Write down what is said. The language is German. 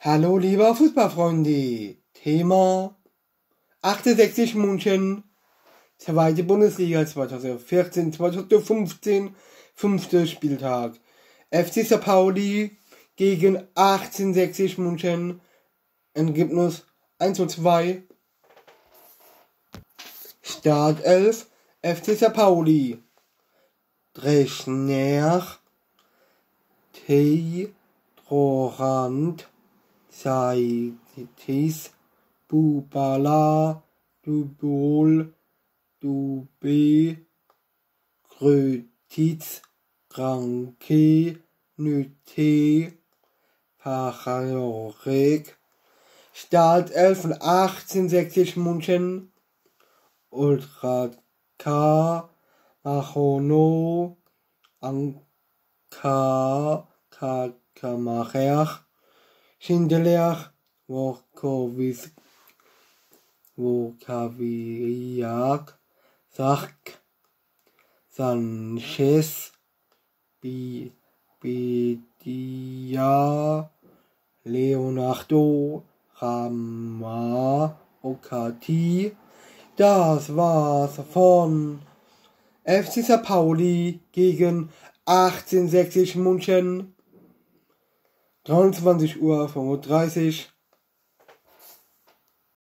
Hallo lieber Fußballfreunde. Thema 68 München, zweite Bundesliga 2014, 2015, fünfter Spieltag. FC St. Pauli gegen 1860 München. Ergebnis 1 zu 2. Startelf FC St. Pauli. Drechner, T. Rorand, Saitis, Bubala, Dubol, Dube, Grötitz, Granke, Nüte, Pachorek, Startelf von 1860 München, Ultra K, Machono, Anka, Kakamacher, Schindler, Wokowisk, Wokawiak, Sach, Sanchez, Bidia, Leonardo, Rama, Okati. Das war's von FC St. Pauli gegen 1860 München. 23 Uhr 35